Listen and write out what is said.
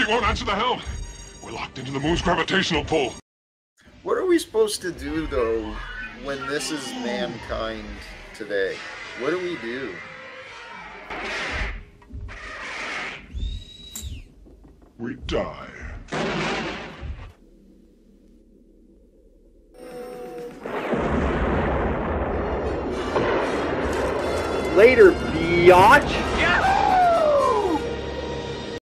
She won't answer the helm. We're locked into the moon's gravitational pull. What are we supposed to do though when this is mankind today? What do we do? We die. Later, biatch!